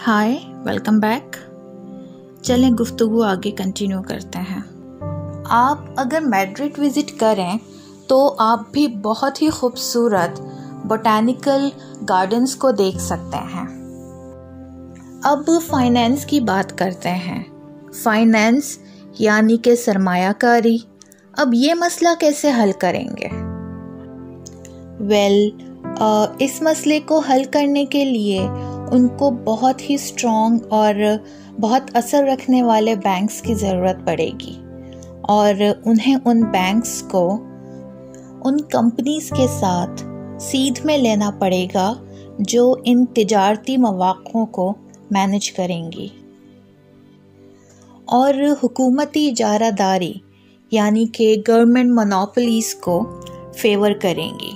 ہائے welcome back چلیں گفتگو آگے کنٹینیو کرتے ہیں آپ اگر میڈرڈ وزٹ کریں تو آپ بھی بہت ہی خوبصورت بوٹینیکل گارڈنس کو دیکھ سکتے ہیں اب فائنینس کی بات کرتے ہیں فائنینس یعنی کہ سرمایہ کاری اب یہ مسئلہ کیسے حل کریں گے ویل اس مسئلے کو حل کرنے کے لیے ان کو بہت ہی اسٹرانگ اور بہت اثر رکھنے والے بینکس کی ضرورت پڑے گی۔ اور انہیں ان بینکس کو ان کمپنیز کے ساتھ سیدھ میں لینا پڑے گا جو ان تجارتی مواقعوں کو مینج کریں گی۔ اور حکومتی اجارہ داری یعنی کہ گورنمنٹ منوپلیز کو فیور کریں گی۔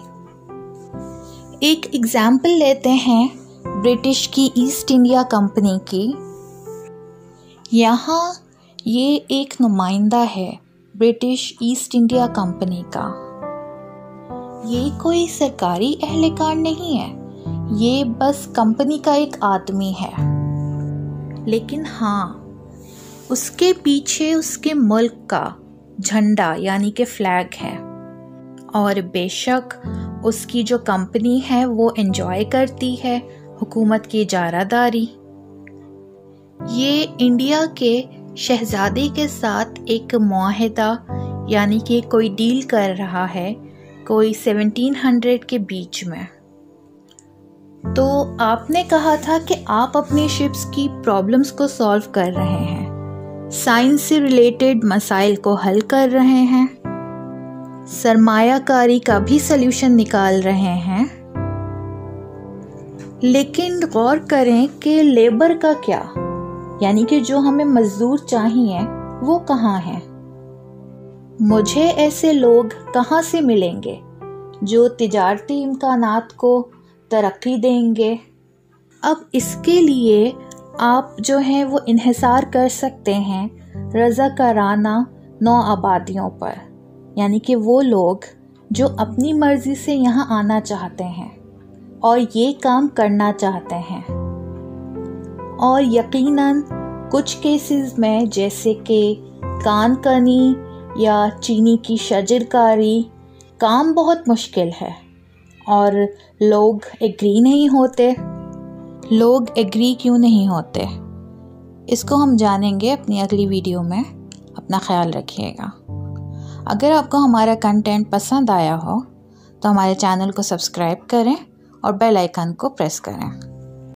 ایک ایگزامپل لیتے ہیں برٹش کی ایسٹ انڈیا کمپنی کی۔ یہاں یہ ایک نمائندہ ہے برٹش ایسٹ انڈیا کمپنی کا۔ یہ کوئی سرکاری اہلکار نہیں ہے، یہ بس کمپنی کا ایک آدمی ہے۔ لیکن ہاں اس کے پیچھے اس کے ملک کا جھنڈا یعنی کہ فلیگ ہے۔ اور بے شک اس کی جو کمپنی ہے وہ انجوائے کرتی ہے۔ حکومت کی اجارہ داری یہ انڈیا کے شہزادے کے ساتھ ایک معاہدہ یعنی کہ کوئی ڈیل کر رہا ہے، کوئی سیونٹین ہنڈریڈ کے بیچ میں۔ تو آپ نے کہا تھا کہ آپ اپنی شپس کی پرابلمس کو سالو کر رہے ہیں۔ سائنس سے ریلیٹڈ مسائل کو حل کر رہے ہیں۔ سرمایہ کاری کا بھی سلیوشن نکال رہے ہیں۔ لیکن غور کریں کہ لیبر کا کیا؟ یعنی کہ جو ہمیں مزدور چاہیے، وہ کہاں ہیں؟ مجھے ایسے لوگ کہاں سے ملیں گے جو تجارتی امکانات کو ترقی دیں گے؟ اب اس کے لیے آپ جو ہیں وہ انحصار کر سکتے ہیں رضا کارانہ نو آبادیوں پر یعنی کہ وہ لوگ جو اپنی مرضی سے یہاں آنا چاہتے ہیں۔ اور یہ کام کرنا چاہتے ہیں۔ اور یقیناً کچھ کیسز میں جیسے کہ کان کنی یا چینی کی شجر کاری کام بہت مشکل ہے اور لوگ ایگری نہیں ہوتے۔ لوگ ایگری کیوں نہیں ہوتے؟ اس کو ہم جانیں گے اپنی اگلی ویڈیو میں۔ اپنا خیال رکھیے گا۔ اگر آپ کو ہمارا کنٹینٹ پسند آیا ہو تو ہمارے چینل کو سبسکرائب کریں۔ اور بیل آئیکن کو پریس کریں۔